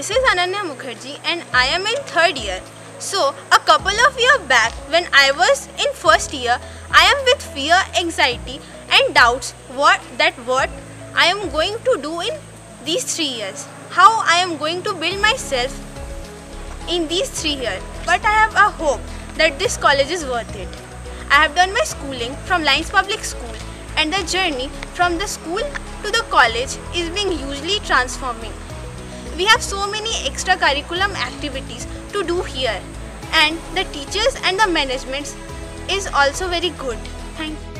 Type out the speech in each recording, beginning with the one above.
This is Ananya Mukherjee and I am in third year. So, a couple of years back when I was in first year, I am with fear, anxiety and doubts what that what I am going to do in these 3 years. How I am going to build myself in these 3 years. But I have a hope that this college is worth it. I have done my schooling from Lines Public School and the journey from the school to the college is being hugely transforming. We have so many extracurriculum activities to do here and the teachers and the management is also very good. Thank you.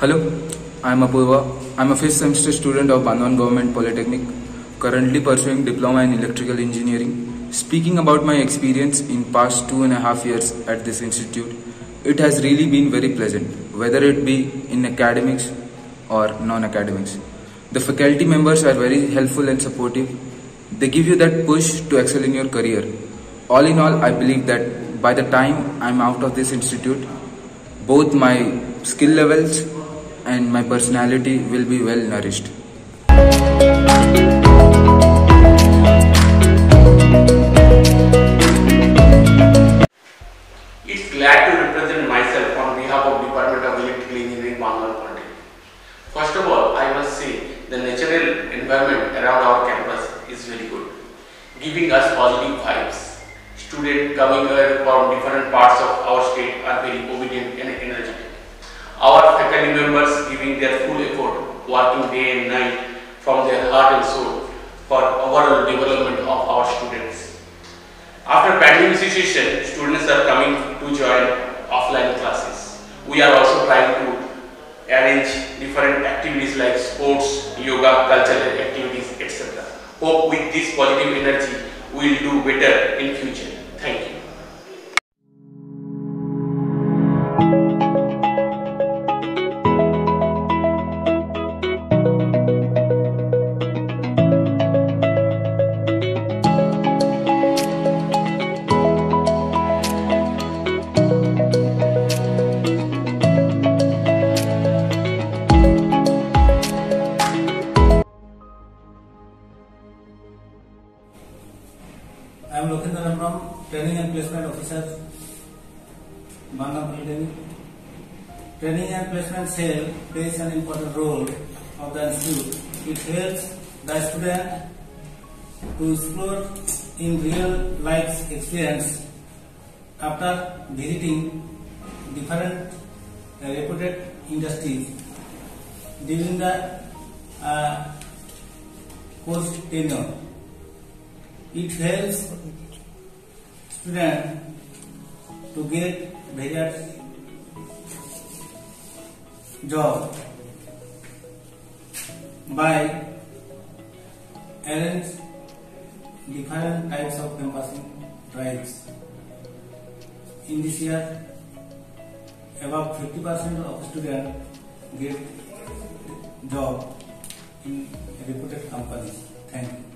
Hello, I am Apurva. I am a fifth semester student of Bundwan Government Polytechnic, currently pursuing diploma in electrical engineering. Speaking about my experience in past two and a half years at this institute, it has really been very pleasant, whether it be in academics or non-academics. The faculty members are very helpful and supportive. They give you that push to excel in your career. All in all, I believe that by the time I'm out of this institute, both my skill levels and my personality will be well nourished. It's glad to represent myself on behalf of Department of Electrical Engineering, Bangalore. First of all, I must say the natural environment around our campus is very good, giving us positive vibes. Students coming here from different parts of our state are very obedient and energetic. Our faculty members giving their full effort, working day and night from their heart and soul for overall development of our students. After pandemic situation, students are coming to join offline classes. We are also trying to arrange different activities like sports, yoga, cultural activities, etc. Hope with this positive energy, we will do better in future. I am Lokendra from Training and Placement Officer, Banga Polytechnic. Training and Placement Cell plays an important role of the institute. It helps the student to explore in real life experience after visiting different uh, reputed industries during the uh, course tenure. It helps student to get various job by arrange different types of campusing drives. In this year, about 50% of students get job in reputed companies. Thank you.